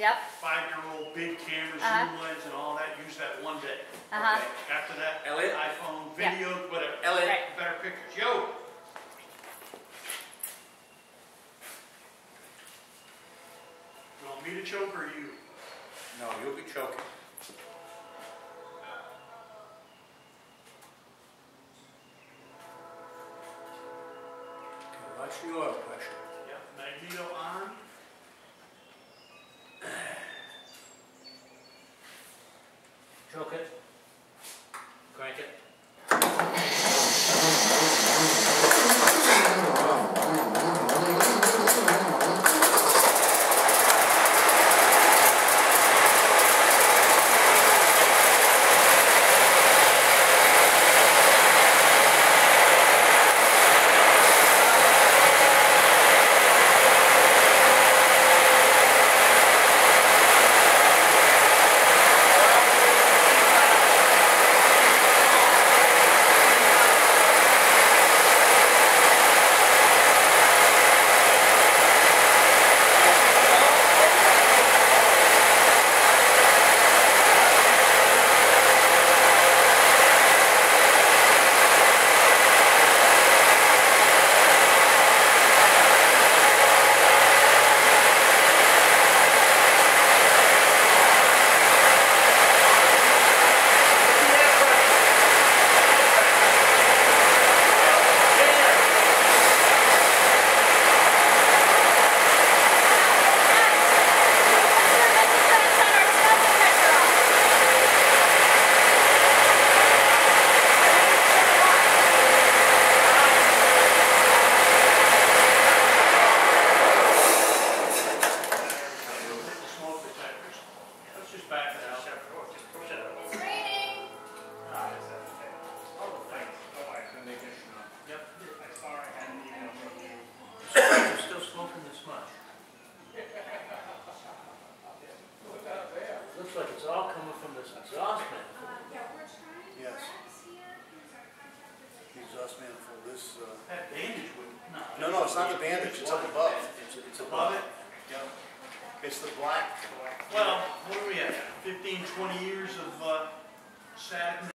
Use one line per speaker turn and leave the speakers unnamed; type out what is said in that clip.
Yep.
five-year-old big cameras,
Uh-huh.
zoom lens and all that, use that one day.
Uh-huh.
Okay, After that,
Elliot?
iPhone,
Yeah.
video, whatever.
Elliot?
Right.
Better pictures. Yo! You want me to choke or you?
No, you'll be choking. Okay, watch the oil pressure.
Yep, magneto on.
It. Like it's all coming from this exhaust manifold.
Yes. The exhaust manifold is, uh,
That bandage would, no.
no, no, it's not the bandage, it's up above. It's, it's
Above it?
Yeah. It's the black.
Well, what do we have? 15, 20 years of, uh, static